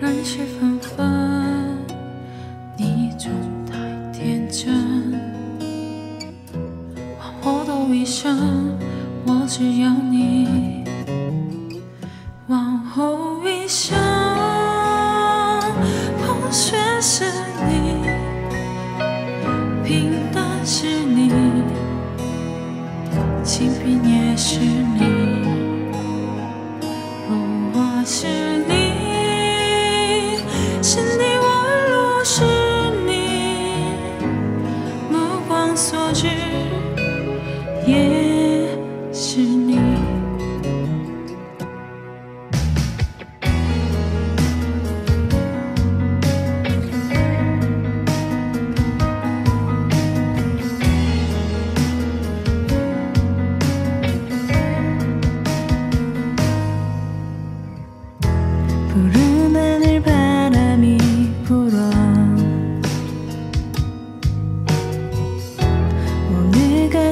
人事纷纷你总太天真往后的余生我只要你。往后余生风雪是你。平淡是你清贫也是。是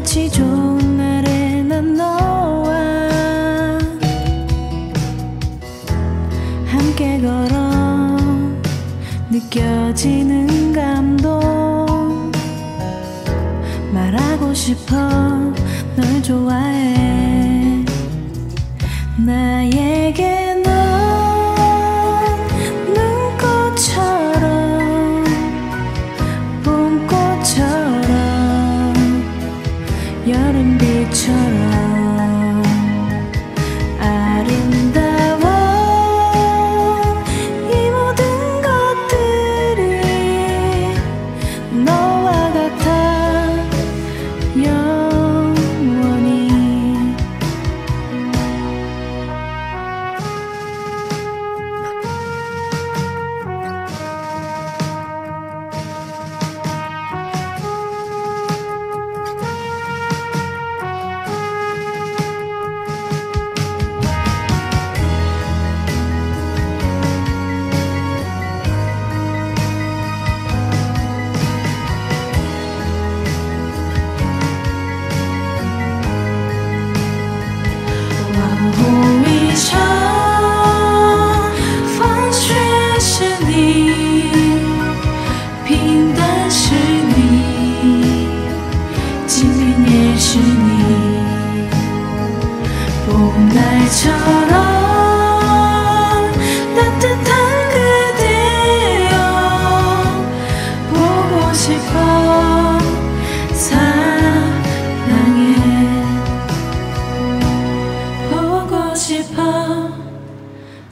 같이 좋은 날에 난 너와 함께 걸어 느껴지는 감동. 말하고 싶어 널 좋아해. 나에게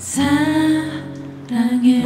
사랑해.